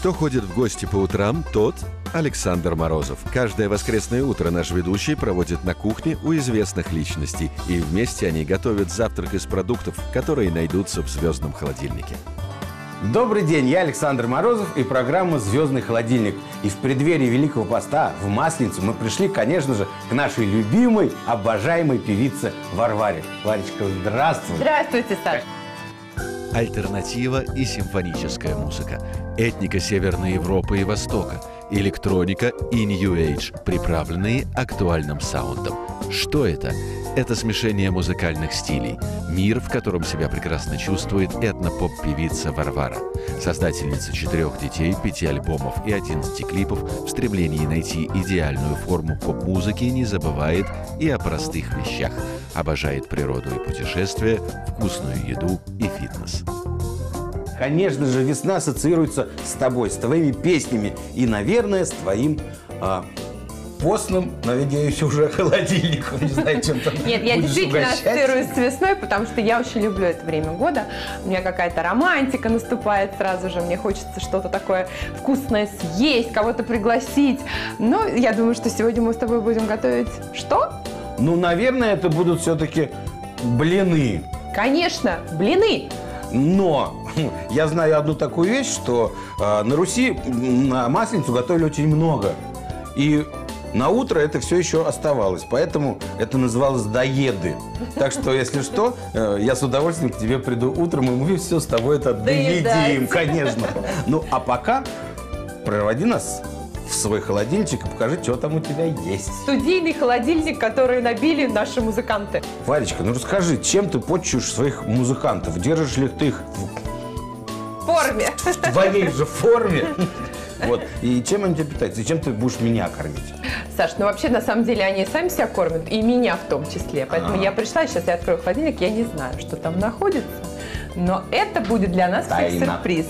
Кто ходит в гости по утрам, тот Александр Морозов. Каждое воскресное утро наш ведущий проводит на кухне у известных личностей, и вместе они готовят завтрак из продуктов, которые найдутся в звездном холодильнике. Добрый день, я Александр Морозов и программа «Звездный холодильник». И в преддверии Великого Поста в Масленицу мы пришли, конечно же, к нашей любимой, обожаемой певице Варваре. Варечка, здравствуй. Здравствуйте, Саша. Альтернатива и симфоническая музыка, этника Северной Европы и Востока, электроника и New Age, приправленные актуальным саундом. Что это? Это смешение музыкальных стилей. Мир, в котором себя прекрасно чувствует этнопоп-певица Варвара. Создательница четырех детей, пяти альбомов и одиннадцати клипов в стремлении найти идеальную форму поп-музыки не забывает и о простых вещах. Обожает природу и путешествия, вкусную еду и фитнес. Конечно же, весна ассоциируется с тобой, с твоими песнями и, наверное, с твоим а, постным, надеюсь, уже холодильником. Не знаю, чем там Нет, я действительно угощать. ассоциируюсь с весной, потому что я очень люблю это время года. У меня какая-то романтика наступает сразу же. Мне хочется что-то такое вкусное съесть, кого-то пригласить. Но я думаю, что сегодня мы с тобой будем готовить что? Ну, наверное, это будут все-таки блины. Конечно, блины. Но я знаю одну такую вещь, что э, на Руси на Масленицу готовили очень много. И на утро это все еще оставалось. Поэтому это называлось доеды. Так что, если что, э, я с удовольствием к тебе приду утром, и мы все с тобой это доедим, конечно. Ну, а пока проводи нас в свой холодильничек и покажи, что там у тебя есть. Студийный холодильник, который набили наши музыканты. Варечка, ну расскажи, чем ты почуешь своих музыкантов? Держишь ли ты их форме. в твоей же форме? Вот. И чем они тебя питаются? И чем ты будешь меня кормить? Саш, ну вообще, на самом деле, они сами себя кормят, и меня в том числе. Поэтому Ага. я пришла, сейчас я открою холодильник, я не знаю, что там находится. Но это будет для нас Тайна. сюрприз.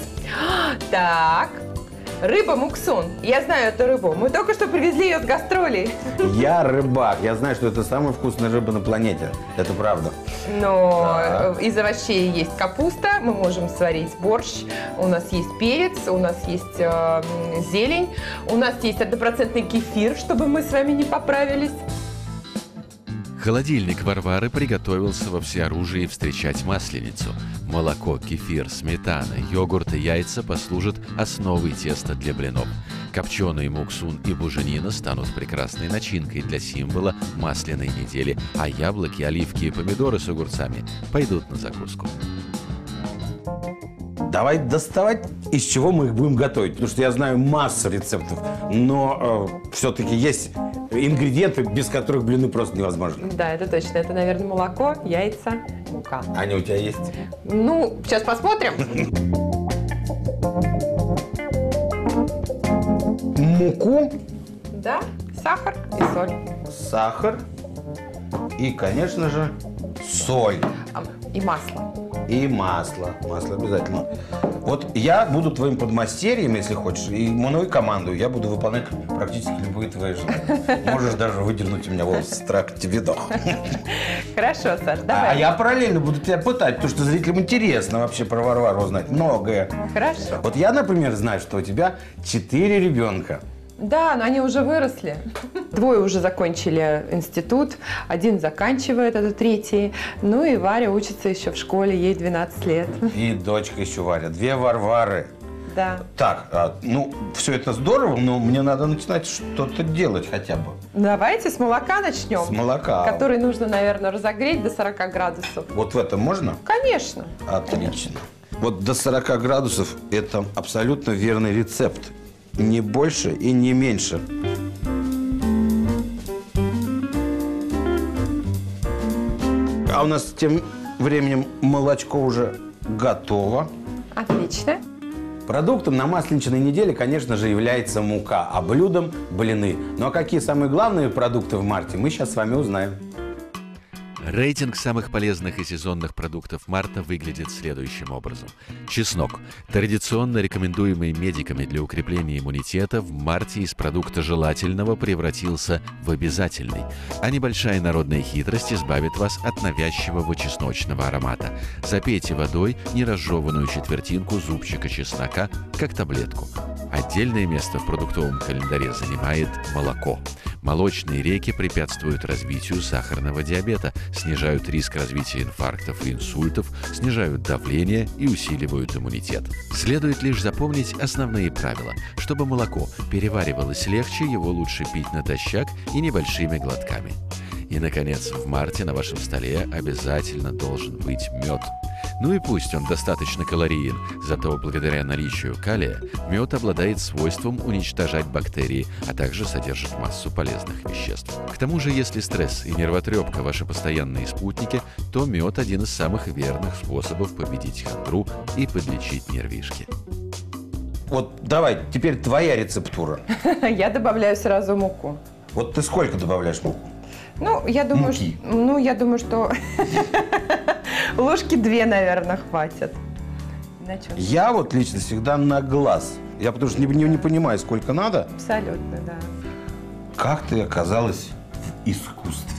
Так, рыба муксун. Я знаю эту рыбу. Мы только что привезли ее с гастролей. Я рыбак. Я знаю, что это самая вкусная рыба на планете. Это правда. Но э, из овощей есть капуста, мы можем сварить борщ, у нас есть перец, у нас есть э, зелень, у нас есть однопроцентный кефир, чтобы мы с вами не поправились. Холодильник Варвары приготовился во всеоружии встречать Масленицу. Молоко, кефир, сметана, йогурт и яйца послужат основой теста для блинов. Копченый муксун и буженина станут прекрасной начинкой для символа масляной недели, а яблоки, оливки и помидоры с огурцами пойдут на закуску. Давай доставать, из чего мы их будем готовить. Потому что я знаю массу рецептов. Но все-таки есть ингредиенты, без которых блины просто невозможно. Да, это точно. Это, наверное, молоко, яйца, мука. Они у тебя есть? Ну, сейчас посмотрим. Муку, Да, сахар и соль. сахар и, конечно же, соль. И масло. И масло. Масло обязательно. Вот я буду твоим подмастерьем, если хочешь, и мной команду. Я буду выполнять практически любые твои желания. Можешь даже выдернуть у меня волосы. Страх тебе дох. Хорошо, Саш, А, давай. а я параллельно буду тебя пытать, потому что зрителям интересно вообще про Варвару узнать многое. Хорошо. Вот я, например, знаю, что у тебя четыре ребенка. Да, но они уже выросли. Двое уже закончили институт, один заканчивает, это третий. Ну и Варя учится еще в школе, ей 12 лет. И дочка еще Варя. Две Варвары. Да. Так, а, ну, все это здорово, но мне надо начинать что-то делать хотя бы. Давайте с молока начнем. С молока. Который нужно, наверное, разогреть до 40 градусов. Вот в этом можно? Конечно. Отлично. Вот до 40 градусов это абсолютно верный рецепт. Не больше и не меньше. А у нас тем временем молочко уже готово. Отлично. Продуктом на масленичной неделе, конечно же, является мука, а блюдом – блины. Ну а какие самые главные продукты в марте, мы сейчас с вами узнаем. Рейтинг самых полезных и сезонных продуктов марта выглядит следующим образом. Чеснок. Традиционно рекомендуемый медиками для укрепления иммунитета, в марте из продукта желательного превратился в обязательный. А небольшая народная хитрость избавит вас от навязчивого чесночного аромата. Запейте водой неразжеванную четвертинку зубчика чеснока, как таблетку. Отдельное место в продуктовом календаре занимает молоко. Молочные реки препятствуют развитию сахарного диабета, снижают риск развития инфарктов и инсультов, снижают давление и усиливают иммунитет. Следует лишь запомнить основные правила. Чтобы молоко переваривалось легче, его лучше пить натощак и небольшими глотками. И, наконец, в марте на вашем столе обязательно должен быть мед. Ну и пусть он достаточно калориен, зато благодаря наличию калия мед обладает свойством уничтожать бактерии, а также содержит массу полезных веществ. К тому же, если стресс и нервотрепка ваши постоянные спутники, то мед один из самых верных способов победить хандру и подлечить нервишки. Вот давай, теперь твоя рецептура. Я добавляю сразу муку. Вот ты сколько добавляешь муку? Ну, я думаю, Муки. что, ну, я думаю, что ложки две, наверное, хватит. Я вот лично всегда на глаз. Я потому что не, не- не понимаю, сколько надо. Абсолютно, да. Как ты оказалась в искусстве?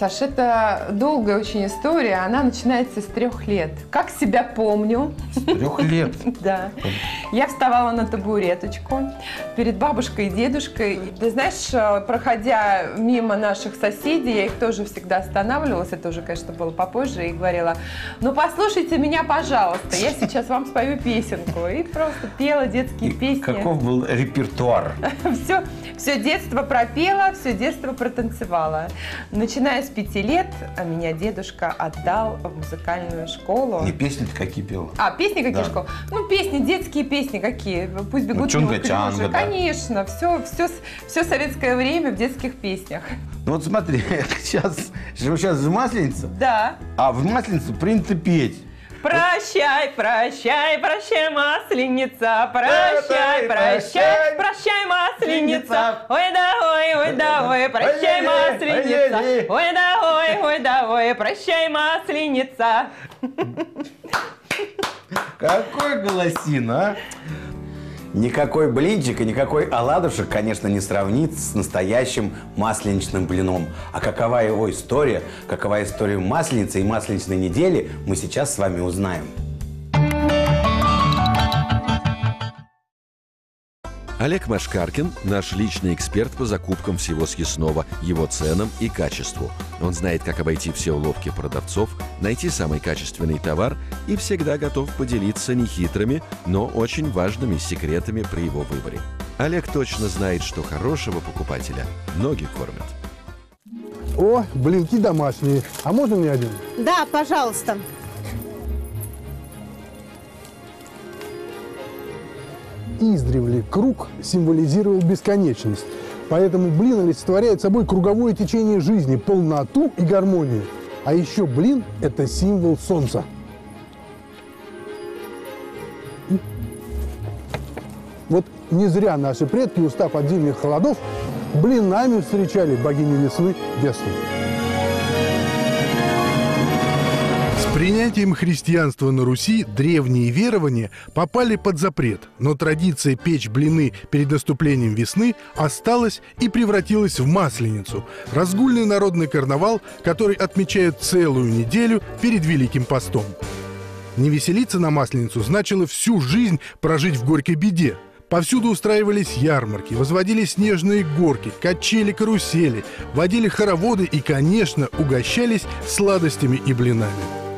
Саша, это долгая очень история. Она начинается с трех лет. Как себя помню, С трех лет. да, я вставала на табуреточку перед бабушкой и дедушкой. Ты знаешь, э, проходя мимо наших соседей, я их тоже всегда останавливалась, это уже, конечно, было попозже, и говорила, ну послушайте меня, пожалуйста, я сейчас вам спою песенку. И просто пела детские И песни. каков был репертуар? Все, все детство пропела, все детство протанцевала. Начиная с пяти лет а меня дедушка отдал в музыкальную школу. Не песни-то какие пел? А, песни какие Да. школы? Ну, песни, детские песни какие. Пусть бегут Ну, неуклюже. чунга-чанга, да. Конечно, все, все, все советское время в детских песнях. Ну вот смотри, сейчас, сейчас же масленица, Да. а в масленицу принято петь. Прощай, прощай, прощай, масленица, прощай, прощай, прощай, масленица, ой да ой, ой да ой, прощай, масленица, ой да ой, ой да ой, прощай, масленица. Какой голосин, а? Никакой блинчик и никакой оладушек, конечно, не сравнится с настоящим масленичным блином. А какова его история, какова история масленицы и масленичной недели, мы сейчас с вами узнаем. Олег Машкаркин – наш личный эксперт по закупкам всего съестного, его ценам и качеству. Он знает, как обойти все уловки продавцов, найти самый качественный товар и всегда готов поделиться нехитрыми, но очень важными секретами при его выборе. Олег точно знает, что хорошего покупателя ноги кормят. О, блинки домашние. А можно мне один? Да, пожалуйста. Издревле круг символизировал бесконечность. Поэтому блин олицетворяет собой круговое течение жизни, полноту и гармонию. А еще блин – это символ солнца. Вот не зря наши предки, устав от зимних холодов, блинами встречали богиню весны Весну. Принятием христианства на Руси древние верования попали под запрет, но традиция печь блины перед наступлением весны осталась и превратилась в масленицу – разгульный народный карнавал, который отмечают целую неделю перед Великим постом. Не веселиться на Масленицу значило всю жизнь прожить в горькой беде. Повсюду устраивались ярмарки, возводились снежные горки, качели, карусели, водили хороводы и, конечно, угощались сладостями и блинами.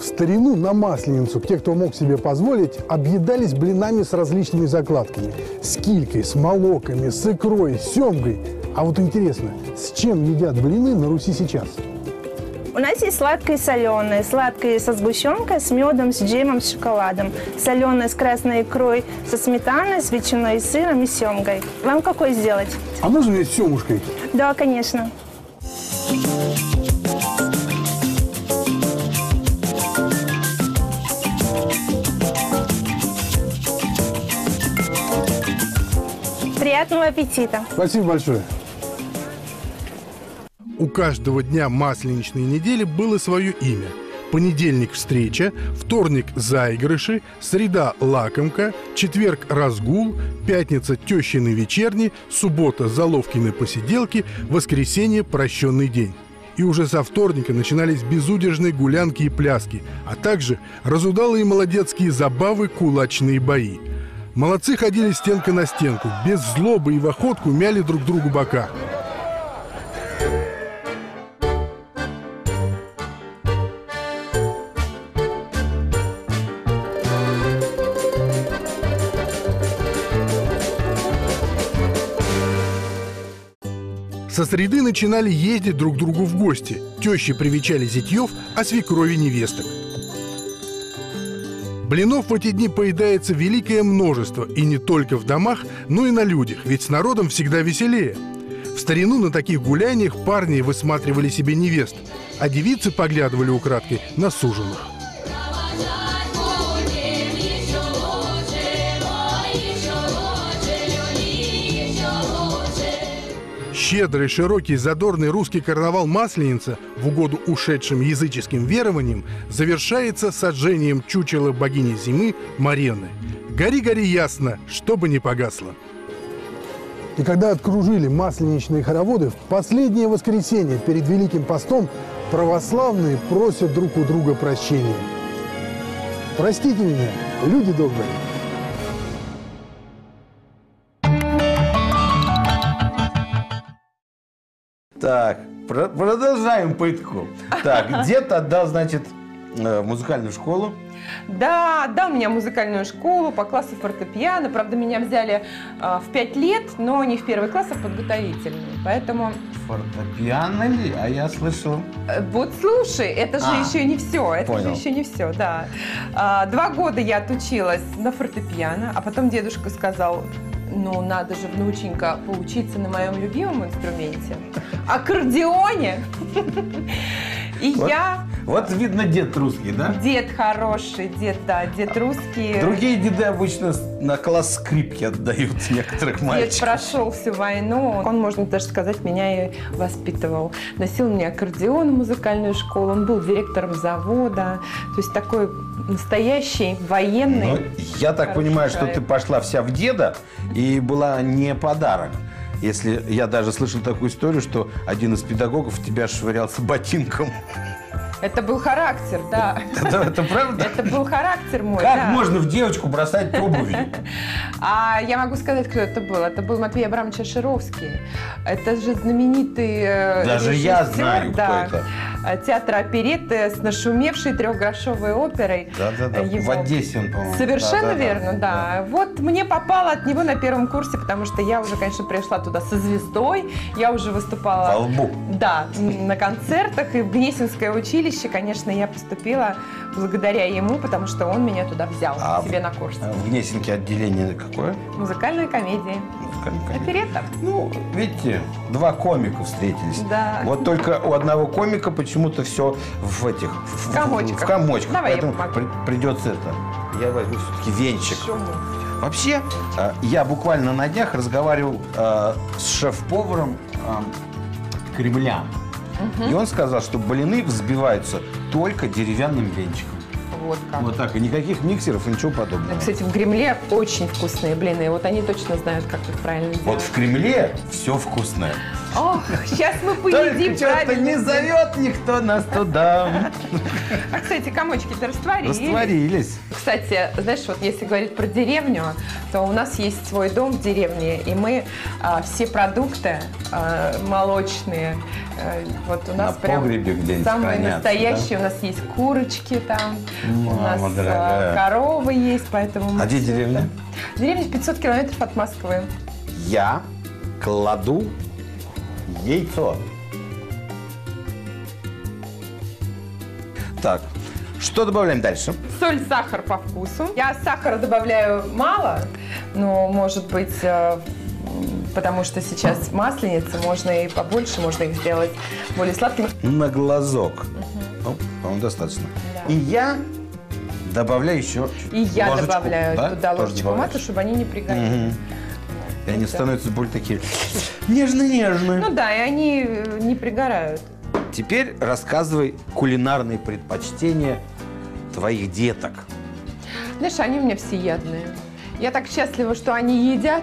В старину на Масленицу те, кто мог себе позволить, объедались блинами с различными закладками. С килькой, с молоками, с икрой, с семгой. А вот интересно, с чем едят блины на Руси сейчас? У нас есть сладкое и соленое. Сладкое со сгущенкой, с медом, с джемом, с шоколадом. Соленое с красной икрой, со сметаной, с ветчиной, сыром и семгой. Вам какой сделать? А можно ведь с семушкой? Да, конечно. Приятного аппетита! Спасибо большое. У каждого дня масленичной недели было свое имя. Понедельник – встреча, вторник – заигрыши, среда – лакомка, четверг – разгул, пятница – тещины вечерни, суббота – заловкины посиделки, воскресенье – прощенный день. И уже со вторника начинались безудержные гулянки и пляски, а также разудалые молодецкие забавы, кулачные бои. Молодцы ходили стенка на стенку, без злобы и в охотку мяли друг другу бока. Со среды начинали ездить друг другу в гости. Тещи привечали зятьев, а свекрови невесток. Блинов в эти дни поедается великое множество, и не только в домах, но и на людях, ведь с народом всегда веселее. В старину на таких гуляниях парни высматривали себе невест, а девицы поглядывали украдкой на суженых. Щедрый, широкий, задорный русский карнавал Масленица в угоду ушедшим языческим верованиям завершается сожжением чучела богини зимы Марены. Гори-гори ясно, чтобы не погасло. И когда откружили масленичные хороводы, в последнее воскресенье перед Великим постом православные просят друг у друга прощения. Простите меня, люди добрые. Так, про- продолжаем пытку. Так, дед отдал, значит, э, в музыкальную школу. Да, отдал меня в музыкальную школу по классу фортепиано. Правда, меня взяли а, в 5 лет, но не в первый класс, а в подготовительный. Поэтому, Фортепиано ли? А я слышал. э, вот слушай, это же А, еще не все. Это понял. же еще не все, да. А, два года я отучилась на фортепиано, а потом дедушка сказал, ну, надо же, внученька, поучиться на моем любимом инструменте. Аккордеоне. И Вот. я... Вот видно дед русский, да? Дед хороший, дед, да, дед русский. Другие деды обычно на класс скрипки отдают некоторых Дед мальчиков. прошел всю войну. Он, можно даже сказать, меня и воспитывал. Носил мне аккордеон в музыкальную школу. Он был директором завода. То есть такой настоящий военный. Ну, я так понимаю, что человек. ты пошла вся в деда и была не подарок. Если я даже слышал такую историю, что один из педагогов тебя швырялся ботинком. Это был характер, да. Это, это правда? Это был характер мой, Как да. можно в девочку бросать обувью? А я могу сказать, кто это был. Это был Матвей Абрамович Ашировский. Это же знаменитый э, Даже я режиссер, знаю, кто да, это. э, театра оперетты с нашумевшей трехгрошовой оперой. Да-да-да, в Одессе он, по-моему. Совершенно Да-да-да. верно, да. Вот мне попало от него на первом курсе, потому что я уже, конечно, пришла туда со звездой. Я уже выступала... Во лбу. Да, на концертах. И в Гнесинское училище, конечно, я поступила благодаря ему, потому что он меня туда взял А себе в- на курс. А В Гнесинке отделение какое? Музыкальная комедия. Музыкальная комедия. Оперетта. Ну, видите, два комика встретились. Да. Вот только у одного комика почему-то все в этих... В, комочках. В комочках. Давай я Поэтому при- придется это... Я возьму все-таки венчик. Вообще, э, я буквально на днях разговаривал э, с шеф-поваром э, Кремля. И он сказал, что блины взбиваются только деревянным венчиком. Вот как. Вот так, и никаких миксеров, и ничего подобного. Кстати, в Кремле очень вкусные блины. Вот они точно знают, как их правильно Вот делать. в Кремле все вкусное. Ох, сейчас мы Только поедим правильно. не зовет никто нас туда. А, кстати, комочки-то растворились. Растворились. Кстати, знаешь, вот если говорить про деревню, то у нас есть свой дом в деревне, и мы а, все продукты а, молочные, а, вот у нас На прям погребе где-нибудь самые хранятся, настоящие. У нас есть курочки там, у Мама нас а, дорогая. коровы есть, поэтому А где деревня? это- Деревня 500 километров от Москвы. Я кладу яйцо. Так, что добавляем дальше? Соль, сахар по вкусу. Я сахара добавляю мало, но, может быть, э, потому что сейчас масленица, можно и побольше, можно их сделать более сладкими. На глазок. Ну, по-моему, достаточно. Да. И я добавляю еще И я ложечку, добавляю да? туда Тоже ложечку добавляешь? масла, чтобы они не пригорели. Мгм. И они становятся более такие нежные-нежные. Ну да, и они э, не пригорают. Теперь рассказывай кулинарные предпочтения твоих деток. Знаешь, они у меня всеядные. Я так счастлива, что они едят,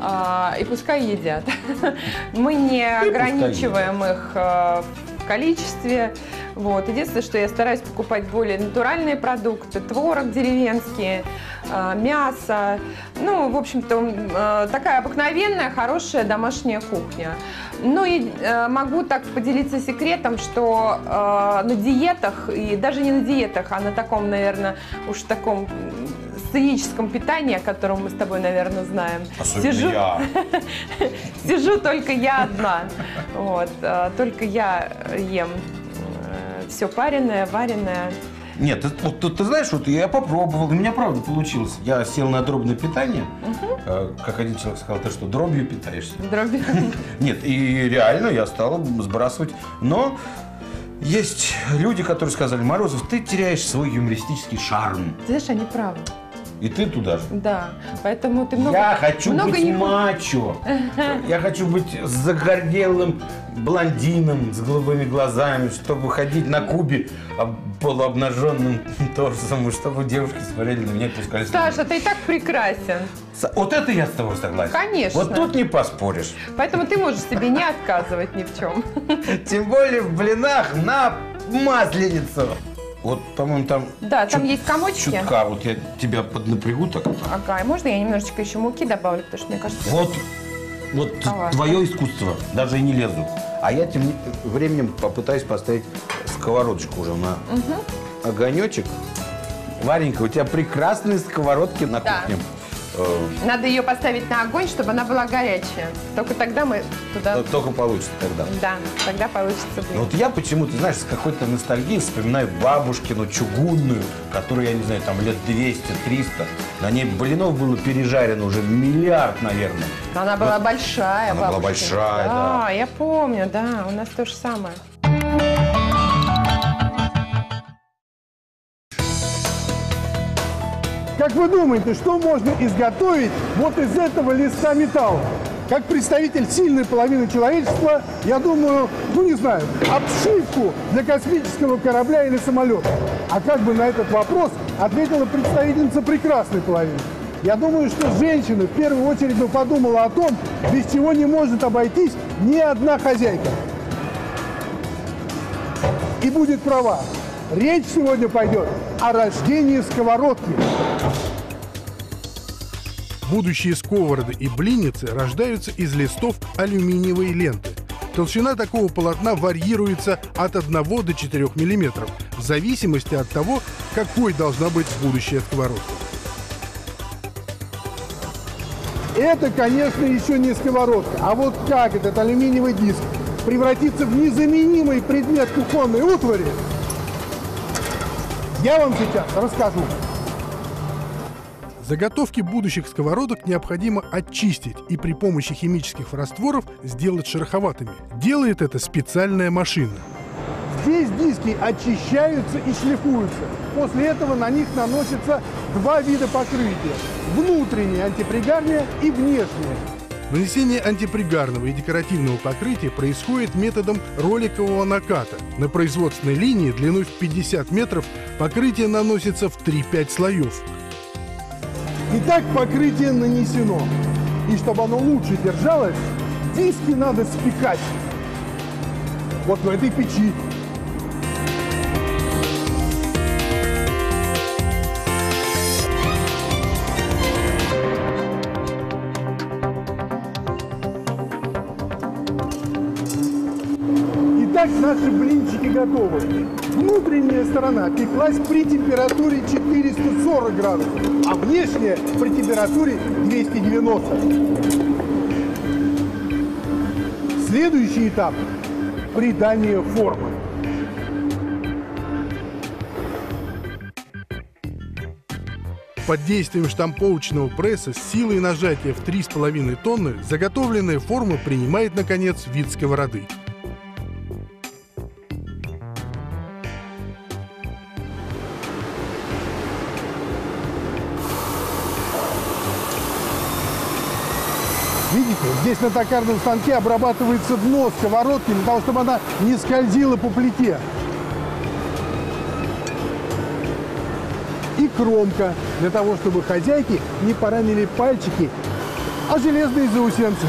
а, и пускай едят. Мы не пускай ограничиваем их а, в количестве. Вот. Единственное, что я стараюсь покупать более натуральные продукты, творог деревенский, э, мясо. Ну, в общем-то, э, такая обыкновенная, хорошая домашняя кухня. Ну и э, могу так поделиться секретом, что на диетах, и даже не на диетах, а на таком, наверное, уж таком сценическом питании, о котором мы с тобой, наверное, знаем. Особенно сижу, я. сижу только я одна. Вот, только я ем все пареное, вареное. Нет, ты, вот, ты, ты знаешь, вот я попробовал, у меня правда получилось. Я сел на дробное питание, э, как один человек сказал, ты что, дробью питаешься? Дроби. Нет, и реально я стал сбрасывать. Но есть люди, которые сказали, Морозов, ты теряешь свой юмористический шарм. Ты знаешь, они правы. И ты туда же. Да, поэтому ты много... я хочу много быть не- мачо. Я хочу быть загорелым блондином с голубыми глазами, чтобы ходить на кубе об- полуобнаженным торсом, и чтобы девушки смотрели на меня и пускали. Саша, ты и так прекрасен. Вот это я с тобой согласен. Конечно. Вот тут не поспоришь. Поэтому ты можешь себе не отказывать ни в чем. Тем более в блинах на масленицу. Вот, по-моему, там... Да, там есть комочки. Чутка, вот я тебя поднапрягу так. Ага, и можно я немножечко еще муки добавлю, потому что мне кажется... Вот, вот Ага. твое искусство, даже и не лезу. А я тем не- временем попытаюсь поставить сковородочку уже на огонечек. Варенька, у тебя прекрасные сковородки на Да. кухне. Э, Надо ее поставить на огонь, чтобы она была горячая. Только тогда мы туда... Только получится тогда. Да, тогда получится блин. вот я почему-то, знаешь, с какой-то ностальгией вспоминаю бабушкину чугунную, которую, я не знаю, там лет 200-300. На ней блинов было пережарено уже миллиард, наверное. Она была большая, Она была бабушкина. большая, да. я помню, да, у нас то же самое. Как вы думаете, что можно изготовить вот из этого листа металла? Как представитель сильной половины человечества, я думаю, ну не знаю, обшивку для космического корабля или самолета. А как бы на этот вопрос ответила представительница прекрасной половины? Я думаю, что женщина в первую очередь бы подумала о том, без чего не может обойтись ни одна хозяйка. И будет права. Речь сегодня пойдет о рождении сковородки. Будущие сковороды и блинницы рождаются из листов алюминиевой ленты. Толщина такого полотна варьируется от 1 до 4 мм, в зависимости от того, какой должна быть будущая сковородка. Это, конечно, еще не сковородка. А вот как этот алюминиевый диск превратится в незаменимый предмет кухонной утвари, я вам сейчас расскажу. Заготовки будущих сковородок необходимо очистить и при помощи химических растворов сделать шероховатыми. Делает это специальная машина. Здесь диски очищаются и шлифуются. После этого на них наносятся два вида покрытия. Внутреннее антипригарное и внешнее. Нанесение антипригарного и декоративного покрытия происходит методом роликового наката. На производственной линии длиной в 50 метров покрытие наносится в 3-5 слоев. Итак, покрытие нанесено. И чтобы оно лучше держалось, диски надо спекать. Вот в этой печи. Наши блинчики готовы. Внутренняя сторона пеклась при температуре 440 градусов, а внешняя при температуре 290. Следующий этап – придание формы. Под действием штамповочного пресса с силой нажатия в 3,5 тонны заготовленная форма принимает, наконец, вид сковороды. Здесь на токарном станке обрабатывается дно сковородки для того, чтобы она не скользила по плите. И кромка для того, чтобы хозяйки не поранили пальчики, а железные заусенцы.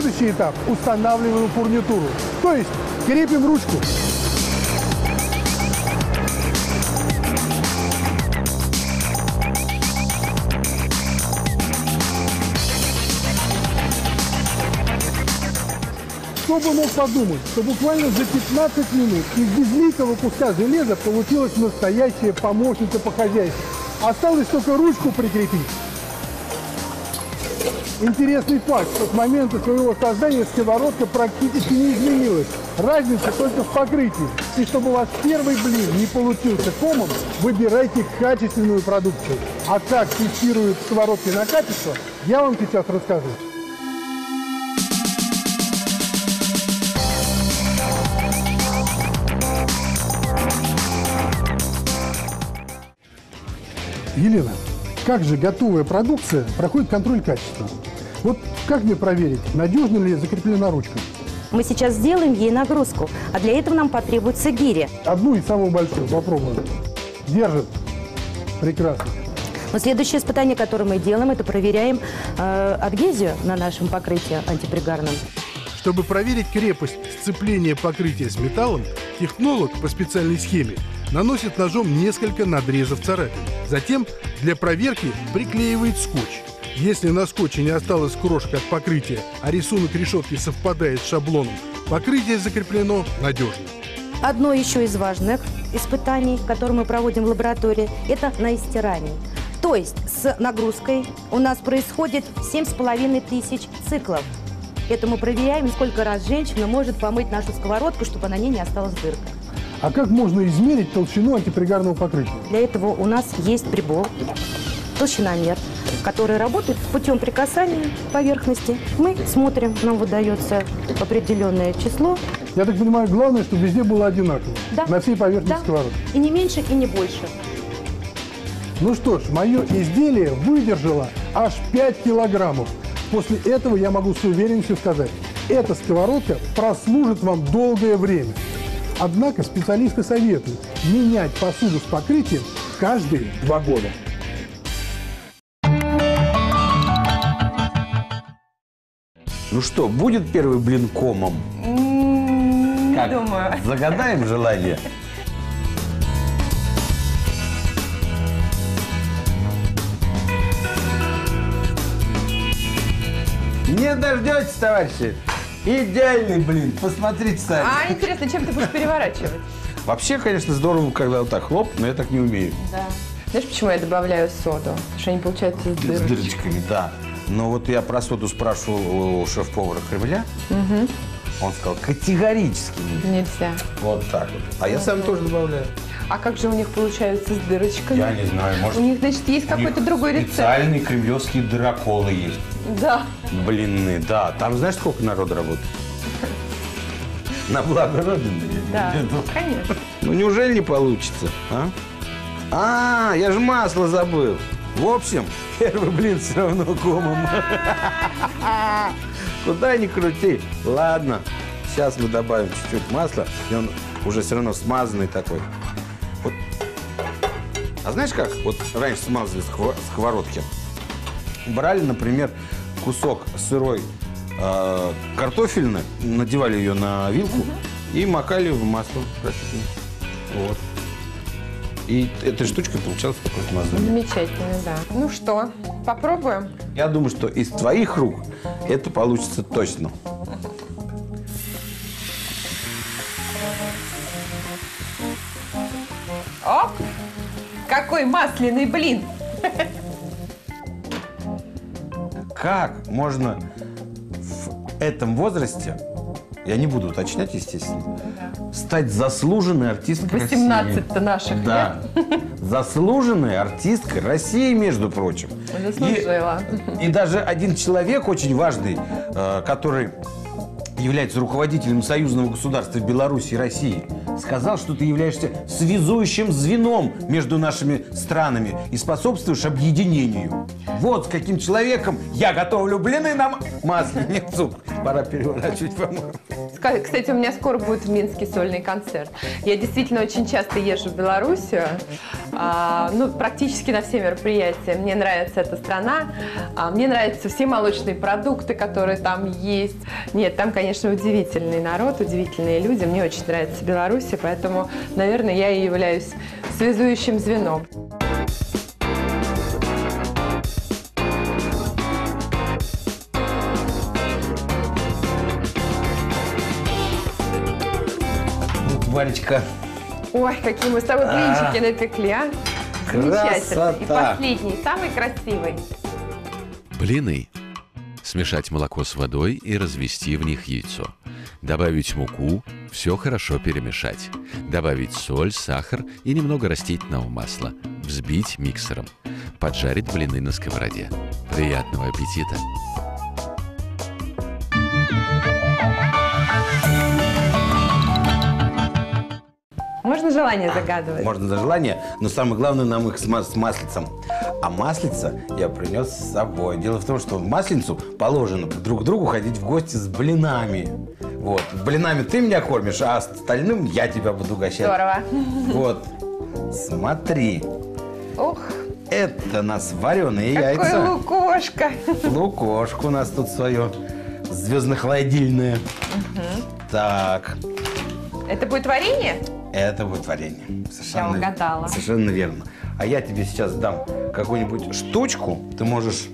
Следующий этап – устанавливаем фурнитуру. То есть крепим ручку. Кто бы мог подумать, что буквально за 15 минут из безликого куска железа получилась настоящая помощница по хозяйству. Осталось только ручку прикрепить. Интересный факт, с момента своего создания сковородка практически не изменилась. Разница только в покрытии. И чтобы у вас первый блин не получился комом, выбирайте качественную продукцию. А как тестируют сковородки на качество, я вам сейчас расскажу. Елена, как же готовая продукция проходит контроль качества? Вот как мне проверить, надежно ли закреплена ручка? Мы сейчас сделаем ей нагрузку, а для этого нам потребуется гири. Одну и самую большую попробуем. Держит. Прекрасно. Но следующее испытание, которое мы делаем, это проверяем э, адгезию на нашем покрытии антипригарном. Чтобы проверить крепость сцепления покрытия с металлом, технолог по специальной схеме наносит ножом несколько надрезов царапин. Затем для проверки приклеивает скотч. Если на скотче не осталась крошка от покрытия, а рисунок решетки совпадает с шаблоном, покрытие закреплено надежно. Одно еще из важных испытаний, которые мы проводим в лаборатории, это на истирании. То есть с нагрузкой у нас происходит 7,5 тысяч циклов. Это мы проверяем, сколько раз женщина может помыть нашу сковородку, чтобы на ней не осталась дырка. А как можно измерить толщину антипригарного покрытия? Для этого у нас есть прибор, толщиномер, который работает путем прикасания к поверхности. Мы смотрим, нам выдается определенное число, Я так понимаю, главное, чтобы везде было одинаково. Да. На всей поверхности Да. сковородки. и не меньше, и не больше. Ну что ж, мое изделие выдержало аж 5 килограммов. После этого я могу с уверенностью сказать, эта сковородка прослужит вам долгое время. Однако специалисты советуют менять посуду с покрытием каждые два года. Ну что, будет первый блин комом? Не Как? думаю. Загадаем желание? Не дождетесь, товарищи. Идеальный блин. Посмотрите сами. А интересно, чем ты будешь переворачивать? Вообще, конечно, здорово, когда вот так хлоп, но я так не умею. Да. Знаешь, почему я добавляю соду? Потому что они получаются с С дырочкой. дырочками, да. Но вот я про соду спрашивал у шеф-повара Кремля. Он сказал, категорически нельзя. Нельзя. Вот так вот. А я сам тоже добавляю. А как же у них получается с дырочками? Я не знаю, может, У них, значит, есть какой-то другой рецепт. Специальные кремлевские дыроколы есть. Да. Блины, да. Там знаешь, сколько народу работает? На благо Родины. Да, конечно. Ну неужели не получится, а? А, я же масло забыл. В общем, первый блин все равно комом. Куда ни крути. Ладно, сейчас мы добавим чуть-чуть масла, и он уже все равно смазанный такой. Вот. А знаешь как? Вот раньше смазывали сковородки. Брали, например, кусок сырой э, картофельной, надевали ее на вилку и макали в масло растительное. Вот. И этой штучкой получалось такое смазывание. Замечательно, да. Ну что, попробуем? Я думаю, что из твоих рук это получится точно. Оп! Какой масляный блин! Как можно в этом возрасте, я не буду уточнять, естественно, стать заслуженной артисткой России? 18-то наших Да. Заслуженной артисткой России, между прочим. Заслужила. И, и даже один человек очень важный, э, который является руководителем союзного государства Беларуси и России, сказал, что ты являешься связующим звеном между нашими странами и способствуешь объединению. Вот с каким человеком я готовлю блины на м- масле, цукра. Пора переворачивать, по-моему. Кстати, у меня скоро будет в Минске сольный концерт. Я действительно очень часто езжу в Белоруссию, а, ну, практически на все мероприятия. Мне нравится эта страна, а, мне нравятся все молочные продукты, которые там есть. Нет, там, конечно, удивительный народ, удивительные люди. Мне очень нравится Белоруссия, поэтому, наверное, я и являюсь связующим звеном. Вот, Варечка, Ой, какие мы с тобой блинчики напекли, а? Замечательно. И Красота. последний, самый красивый. Блины. Смешать молоко с водой и развести в них яйцо. Добавить муку, все хорошо перемешать. Добавить соль, сахар и немного растительного масла. Взбить миксером. Поджарить блины на сковороде. Приятного аппетита! Можно желание загадывать? можно за желание, но самое главное нам их с, ма- с маслицем. А маслица я принес с собой. Дело в том, что в масленицу положено друг к другу ходить в гости с блинами. Вот. Блинами ты меня кормишь, а остальным я тебя буду угощать. Здорово. Вот. Смотри. Ух, Это у нас вареные какой яйца. лукошка. Лукошка у нас тут свое. Звездно-холодильное. Так. Это будет варенье? Это будет варенье. Совершенно, угадала. Совершенно верно. А я тебе сейчас дам какую-нибудь штучку. Ты можешь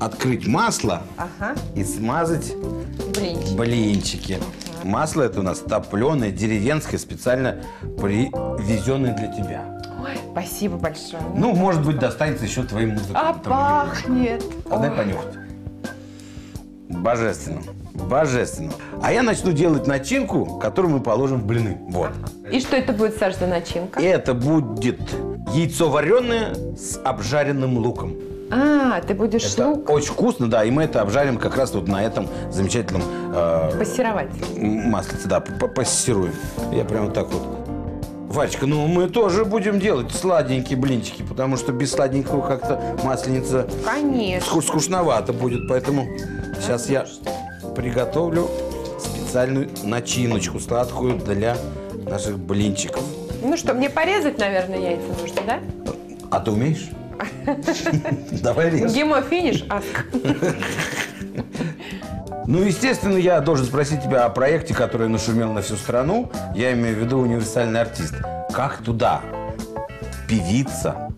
открыть масло Ага, и смазать блинчик. блинчики. Масло это у нас топленое, деревенское, специально привезенное для тебя. Ой, спасибо большое. Ну, может быть, достанется еще твоим а музыкантам. пахнет. А дай понюхать. Божественно. Божественно. А я начну делать начинку, которую мы положим в блины. Вот. И что это будет, Саш, за начинка? Это будет яйцо вареное с обжаренным луком. А, ты будешь Это лук очень вкусно, да, и мы это обжарим как раз вот на этом замечательном э, пассеровать. маслице, да, п- пассируем. Я прям вот так вот. Варечка, ну мы тоже будем делать сладенькие блинчики, потому что без сладенького как-то масленица Конечно. ску- скучновато будет, поэтому сейчас я приготовлю специальную начиночку сладкую для наших блинчиков. Ну что, мне порезать, наверное, яйца нужно, да? А ты умеешь? Давай режь. Гемо финиш, аск. Ну, естественно, я должен спросить тебя о проекте, который нашумел на всю страну. Я имею в виду универсальный артист. Как туда певица,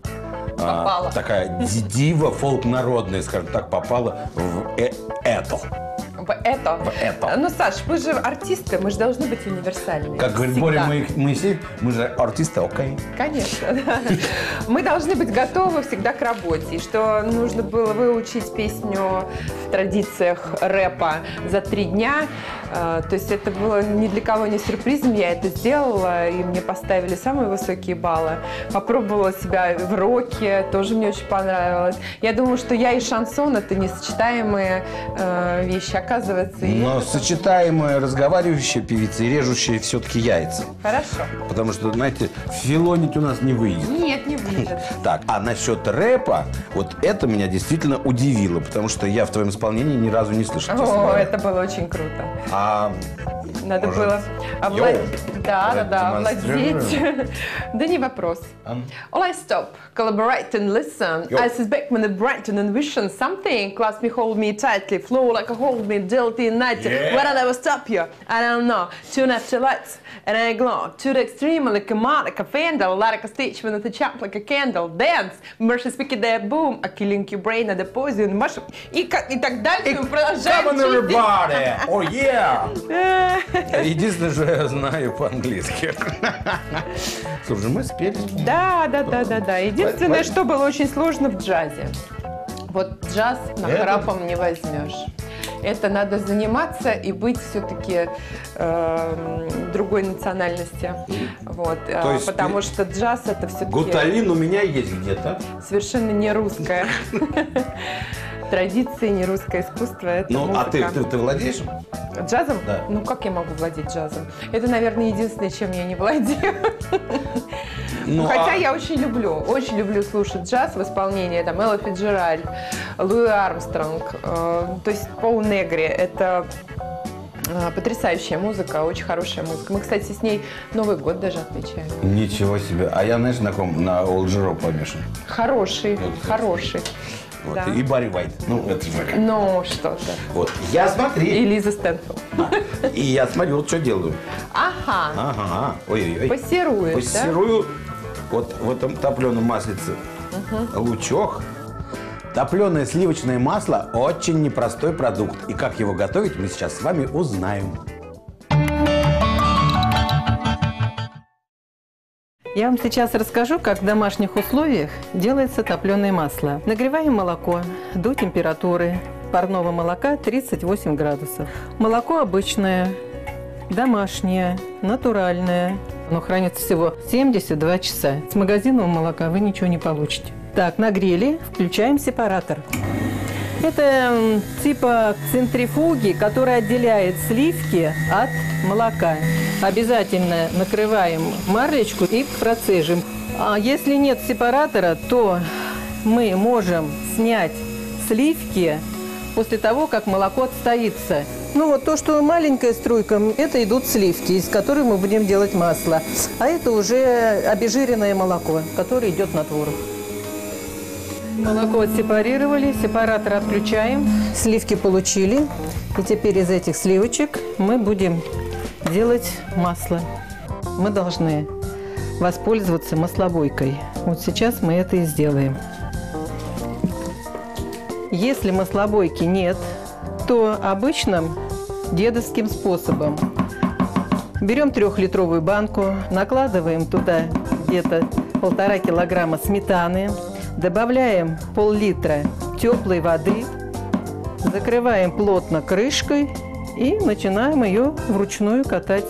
а, такая ди- дива фолк народная, скажем так, попала в э- это? В Это. В это. Ну, Саш, мы же артисты, мы же должны быть универсальными. Как говорит. Боря Мои- Моисеев, мы же артисты, окей. Конечно, да. Мы должны быть готовы всегда к работе. И что нужно было выучить песню в традициях рэпа за три дня. Э, То есть это было ни для кого не сюрпризом. Я это сделала, и мне поставили самые высокие баллы. Попробовала себя в роке, тоже мне очень понравилось. Я думаю, что я и шансон – это несочетаемые э, вещи, оказывается. Но сочетаемая разговаривающая певица и режущая все-таки яйца. Хорошо. Потому что, знаете, филонить у нас не выйдет. Нет, не выйдет. Так, а насчет рэпа, вот это меня действительно удивило, потому что я в твоем исполнении ни разу не слышал. О, это было очень круто. А Надо Может, было овладеть. йоу, Да, да, да, продемонстрируем? овладеть. Да не вопрос. Ам. All I stop, collaborate and listen. Йоу. I suspect when the brighten and vision something. Class me, hold me tightly, flow like a hold me, guilty and nighty. When I never stop you, I don't know. Tune after lights and I glow. To the extreme, like a mark, like a vandal, like a stage when the champ like a candle. Dance, mercy speak it there, boom, a killing your brain, and the poison, mushroom. И, как- и так дальше. мы продолжаем Come on, чистить. everybody! Oh, yeah! Э, Единственное, что я знаю по-английски. Слушай, мы спели. Да, да, да, да, да. Единственное, что было очень сложно в джазе. Вот джаз на храпом не возьмешь. Это надо заниматься и быть все-таки другой национальности. Вот, э, То есть потому что джаз это все-таки Гуталин у меня есть где-то. совершенно не русское. Традиции, не русское искусство. Это Ну, а ты, музыка. ты, ты владеешь? Джазом? Да. Ну, как я могу владеть джазом? Это, наверное, единственное, чем я не владею. Ну, Хотя а- я очень люблю, очень люблю слушать джаз в исполнении там Элла Фиджеральд, Луи Армстронг, э, то есть Пол Негри. Это э, потрясающая музыка, очень хорошая музыка. Мы, кстати, с ней Новый год даже отмечаем. Ничего себе. А я, знаешь, на ком? На Giro помешан. Хороший, Вот, хороший. Вот. Да. И Барри Уайт. Ну, это же как. Ну, что-то. Вот. Я смотри. И Лиза Стэнфилд. И я смотрю, вот что делаю. Ага, Ага. Ой-ой-ой. пассируешь, да? Пассерую вот в этом топленом маслице лучок. Топленое сливочное масло – очень непростой продукт. И как его готовить, мы сейчас с вами узнаем. Я вам сейчас расскажу, как в домашних условиях делается топленое масло. Нагреваем молоко до температуры парного молока 38 градусов. Молоко обычное, домашнее, натуральное. Оно хранится всего 72 часа. С магазинного молока вы ничего не получите. Так, нагрели, включаем сепаратор. Это типа центрифуги, которая отделяет сливки от молока. Обязательно накрываем марлечку и процежим. А если нет сепаратора, то мы можем снять сливки после того, как молоко отстоится. Ну вот то, что маленькая струйка, это идут сливки, из которых мы будем делать масло. А это уже обезжиренное молоко, которое идет на творог. Молоко отсепарировали, сепаратор отключаем, сливки получили. И теперь из этих сливочек мы будем делать масло. Мы должны воспользоваться маслобойкой. Вот сейчас мы это и сделаем. Если маслобойки нет, то обычным дедовским способом. Берем трехлитровую банку, накладываем туда где-то полтора килограмма сметаны, добавляем пол-литра теплой воды, закрываем плотно крышкой и начинаем ее вручную катать.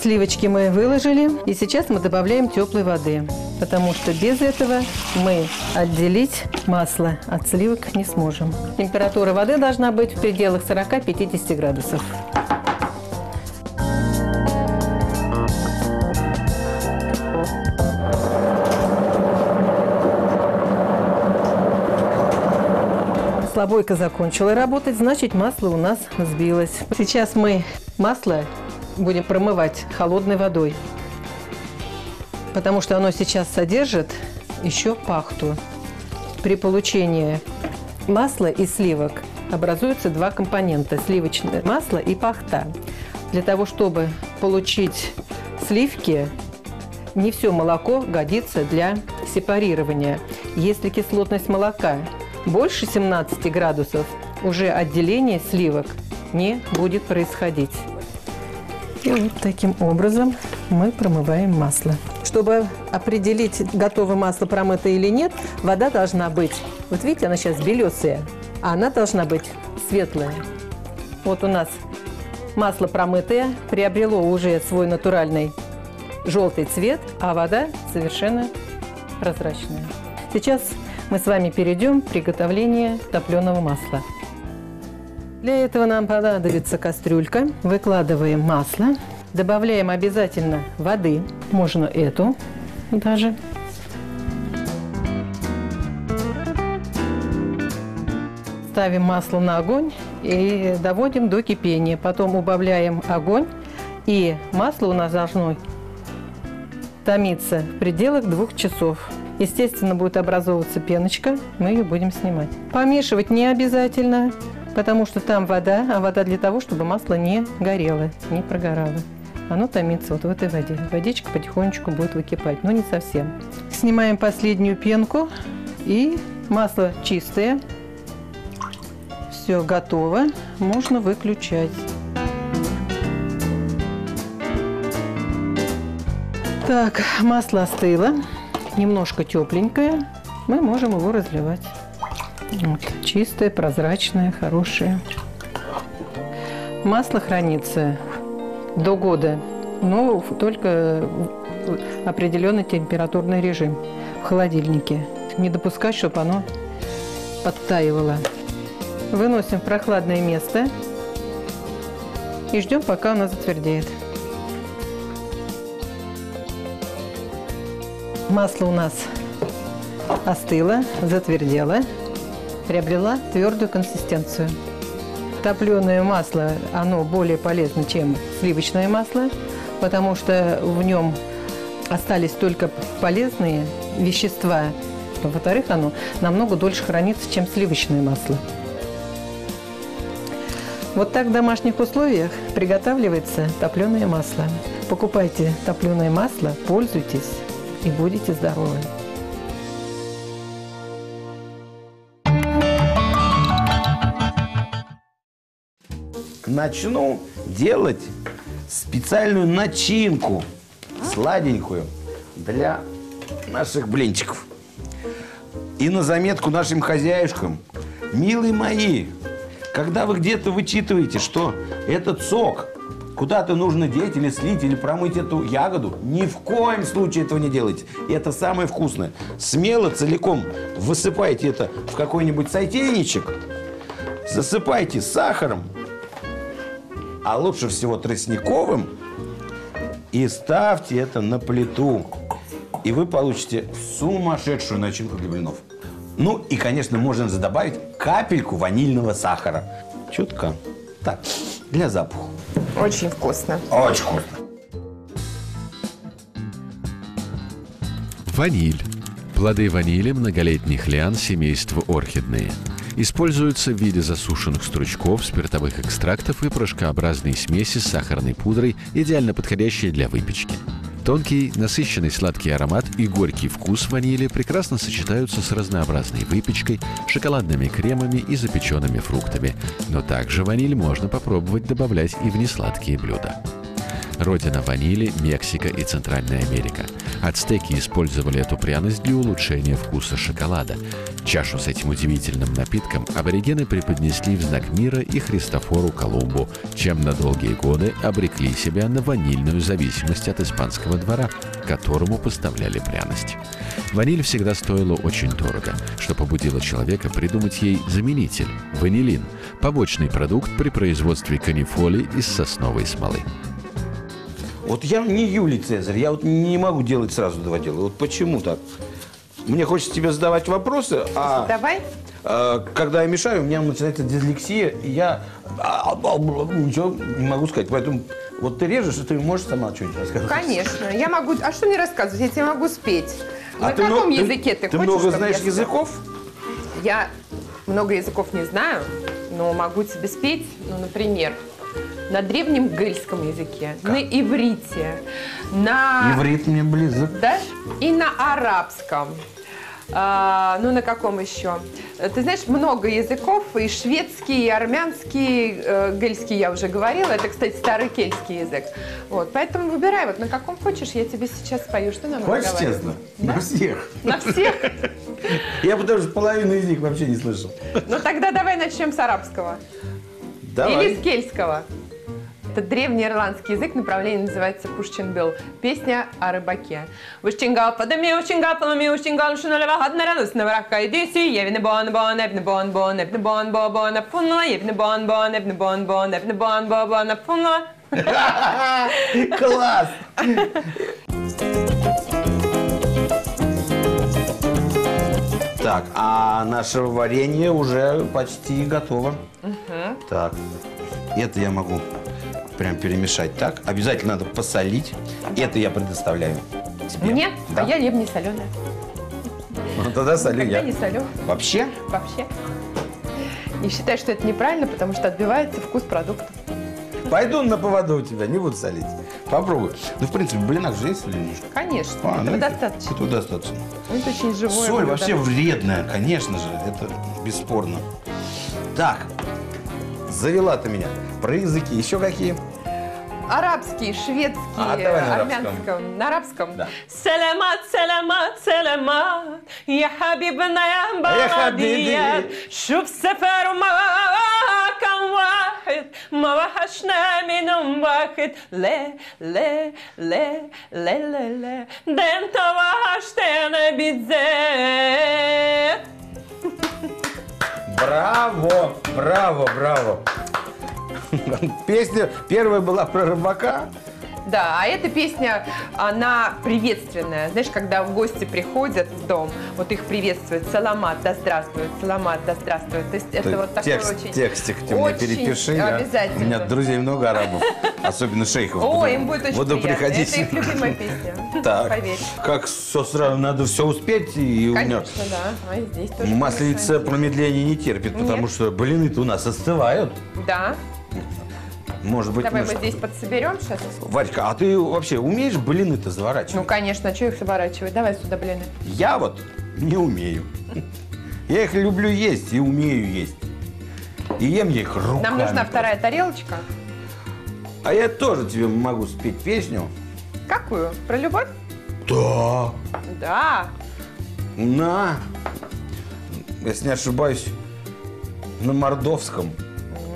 Сливочки мы выложили, и сейчас мы добавляем теплой воды, потому что без этого мы отделить масло от сливок не сможем. Температура воды должна быть в пределах 40-50 градусов. Слабойка закончила работать, значит масло у нас сбилось. Сейчас мы масло будем промывать холодной водой, потому что оно сейчас содержит еще пахту. При получении масла и сливок образуются два компонента – сливочное масло и пахта. Для того, чтобы получить сливки, не все молоко годится для сепарирования. Если кислотность молока больше 17 градусов, уже отделение сливок не будет происходить. И вот таким образом мы промываем масло. Чтобы определить, готово масло промыто или нет, вода должна быть, вот видите, она сейчас белесая, а она должна быть светлая. Вот у нас масло промытое, приобрело уже свой натуральный желтый цвет, а вода совершенно прозрачная. Сейчас мы с вами перейдем к приготовлению топленого масла. Для этого нам понадобится кастрюлька. Выкладываем масло. Добавляем обязательно воды. Можно эту даже. Ставим масло на огонь и доводим до кипения. Потом убавляем огонь. И масло у нас должно томиться в пределах двух часов. Естественно, будет образовываться пеночка, мы ее будем снимать. Помешивать не обязательно, потому что там вода, а вода для того, чтобы масло не горело, не прогорало. Оно томится вот в этой воде. Водичка потихонечку будет выкипать, но не совсем. Снимаем последнюю пенку и масло чистое. Все готово, можно выключать. Так, масло остыло, немножко тепленькое. Мы можем его разливать. Вот, чистое, прозрачное, хорошее. Масло хранится до года, но только в определенный температурный режим в холодильнике. Не допускать, чтобы оно подтаивало. Выносим в прохладное место и ждем, пока оно затвердеет. Масло у нас остыло, затвердело, приобрела твердую консистенцию. Топленое масло, оно более полезно, чем сливочное масло, потому что в нем остались только полезные вещества. Во-вторых, оно намного дольше хранится, чем сливочное масло. Вот так в домашних условиях приготавливается топленое масло. Покупайте топленое масло, пользуйтесь и будете здоровы. Начну делать специальную начинку, сладенькую, для наших блинчиков. И на заметку нашим хозяюшкам, милые мои, когда вы где-то вычитываете, что этот сок куда-то нужно деть или слить, или промыть эту ягоду, ни в коем случае этого не делайте. Это самое вкусное. Смело целиком высыпайте это в какой-нибудь сотейничек, засыпайте сахаром, а лучше всего тростниковым, и ставьте это на плиту. И вы получите сумасшедшую начинку для блинов. Ну и, конечно, можно добавить капельку ванильного сахара. Чутка. Так, для запаха. Очень вкусно. Очень вкусно. Ваниль. Плоды ванили многолетних лиан семейства орхидные. Используются в виде засушенных стручков, спиртовых экстрактов и порошкообразной смеси с сахарной пудрой, идеально подходящие для выпечки. Тонкий, насыщенный сладкий аромат и горький вкус ванили прекрасно сочетаются с разнообразной выпечкой, шоколадными кремами и запеченными фруктами. Но также ваниль можно попробовать добавлять и в несладкие блюда. Родина ванили – Мексика и Центральная Америка. Ацтеки использовали эту пряность для улучшения вкуса шоколада. Чашу с этим удивительным напитком аборигены преподнесли в знак мира и Христофору Колумбу, чем на долгие годы обрекли себя на ванильную зависимость от испанского двора, которому поставляли пряность. Ваниль всегда стоила очень дорого, что побудило человека придумать ей заменитель – ванилин – побочный продукт при производстве канифоли из сосновой смолы. Вот я не Юлий Цезарь, я вот не могу делать сразу два дела. Вот почему так? Мне хочется тебе задавать вопросы, а Давай. э, когда я мешаю, у меня начинается дислексия, и я а, а, ничего не могу сказать. Поэтому вот ты режешь, и ты можешь сама что-нибудь рассказать? Конечно. Я могу... А что мне рассказывать? Я тебе могу спеть. А На ты каком много- языке ты, Ты хочешь, много знаешь я языков? Я много языков не знаю, но могу тебе спеть, ну, например, на древнем гельском языке, на иврите, на... Иврит мне близок. Да? И на арабском. А, ну, на каком еще? Ты знаешь, много языков, и шведский, и армянский, э, гельский я уже говорила, это, кстати, старый кельтский язык. Вот, поэтому выбирай, вот на каком хочешь, я тебе сейчас спою. Что нам Хочешь честно? На всех. На всех? Я потому что половину из них вообще не слышал. Ну, тогда давай начнем с арабского. Давай. Или с кельтского. Это древний ирландский язык, направление называется Пушчингл. Песня о рыбаке. Ушчингал подами, ушчингал подами, ушчингал шуналева хаднаралус наврака и диси, евне бон бон, эбне бон бон, эбне бон бо бон, апфунла, евне бон бон, эбне бон бон, эбне бон бо бон, апфунла. Класс! Так, а наше варенье уже почти готово. Так, это я могу прям перемешать так. Обязательно надо посолить. Это я предоставляю тебе. Мне? Да. А я ем не соленая. Ну, тогда солю Когда я. не солю. Вообще? Вообще. И считаю, что это неправильно, потому что отбивается вкус продуктов. Пойду на поводу у тебя, не буду солить. Попробуй. Ну, в принципе, в блинах же есть соленушка? Конечно, А, этого ну, достаточно. Этого достаточно. Это очень живое Соль блюдо. вообще вредная, конечно же, это бесспорно. Так, Завела ты меня. Про языки еще какие? Арабский, шведский, а, на армянском. На арабском? Да. Селемат, Селемат. саламат, я хабибная бамадия, шуб сафару макам вахид, мавахашна минум вахид, ле, ле, ле, ле, ле, ле, ден таваштена бидзе. Браво, браво, браво. Песня первая была про рыбака, Да, а эта песня, она приветственная. Знаешь, когда в гости приходят в дом, вот их приветствуют. Саламат, да здравствует, саламат, да здравствует. То есть это Ты вот такой текст, очень... Текстик ты мне перепиши. я- Обязательно. У меня друзей много арабов, особенно шейхов. О, Буду- им будет очень Буду приятно. приходить. Это их любимая песня. Так, Поверь. как все сразу, надо все успеть. И у меня Конечно, да. А здесь тоже. масленица промедления не терпит, потому Нет. что блины-то у нас остывают. Да. Может быть, Давай мы что- здесь подсоберем сейчас. Варька, а ты вообще умеешь блины-то заворачивать? Ну, конечно, а что их сворачивать? Давай сюда, блин. Я вот не умею. Я их люблю есть и умею есть. И ем я их руками. Нам нужна вторая тарелочка. А я тоже тебе могу спеть песню. Какую? Про любовь? Да. Да. На. Если не ошибаюсь, на мордовском.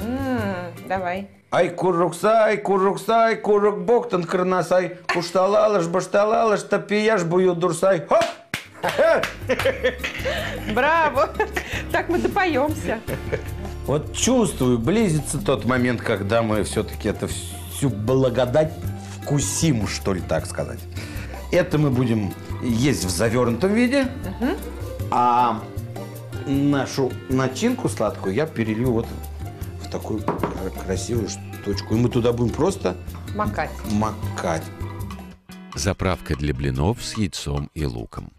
М, Давай. Ай, куруксай, куруксай, курок боктан кырнасай, кушталалыш, башталалыш, тапияш бую дурсай. Хоп! Браво! Так мы допоемся. Вот чувствую, близится тот момент, когда мы все-таки это всю благодать вкусим, что ли, так сказать. Это мы будем есть в завернутом виде, а нашу начинку сладкую я перелью вот в такую кра- красивую штучку. И мы туда будем просто Макать. макать. Заправка для блинов с яйцом и луком.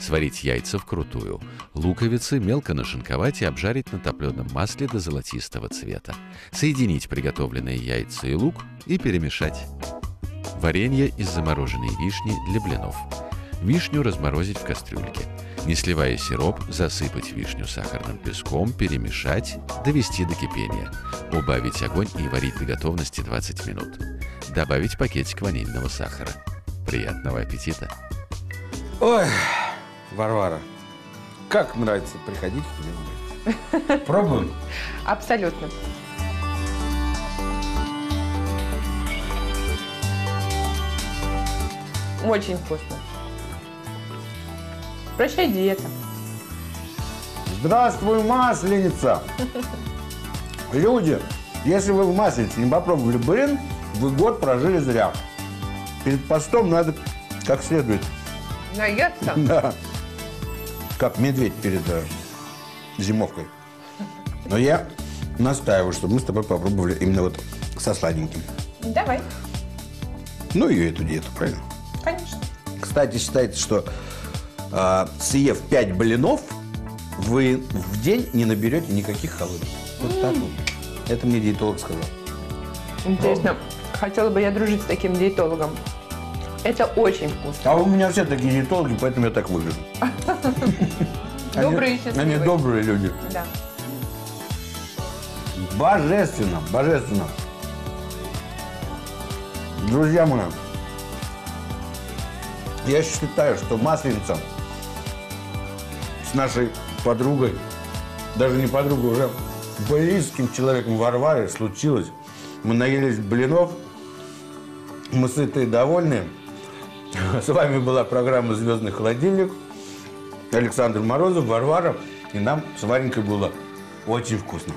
Сварить яйца вкрутую. Луковицы мелко нашинковать и обжарить на топленом масле до золотистого цвета. Соединить приготовленные яйца и лук и перемешать. Варенье из замороженной вишни для блинов. Вишню разморозить в кастрюльке. Не сливая сироп, засыпать вишню сахарным песком, перемешать, довести до кипения. Убавить огонь и варить до готовности 20 минут. Добавить пакетик ванильного сахара. Приятного аппетита! Ой, Варвара, как нравится приходить к тебе. Пробуем? Абсолютно. Очень вкусно. Прощай, диета. Здравствуй, Масленица! Люди, если вы в Масленице не попробовали блин, вы год прожили зря. Перед постом надо как следует. Наесться? Да. Как медведь перед э, зимовкой. Но я настаиваю, чтобы мы с тобой попробовали именно вот со сладеньким. Давай. Ну и эту диету, правильно? Конечно. Кстати, считается, что съев 5 блинов, вы в день не наберете никаких холодных. Вот так вот. Это мне диетолог сказал. Интересно, хотела бы я дружить с таким диетологом. Это очень вкусно. А у меня все такие диетологи, поэтому я так выгляжу. Добрые и Они, добрые люди. Да. Божественно, божественно. Друзья мои, я считаю, что Масленица с нашей подругой, даже не подругой, уже близким человеком Варварой случилось. Мы наелись блинов, мы сытые и довольные. С вами была программа «Звездный холодильник». Александр Морозов, Варвара. И нам с Варенькой было очень вкусно.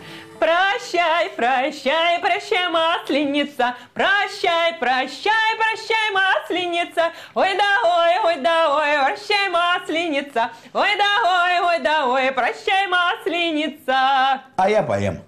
Прощай, прощай, прощай, масленица, прощай, прощай, прощай, масленица, ой да ой, ой да ой, прощай, масленица, ой да ой, ой да ой, прощай, масленица. А я поем.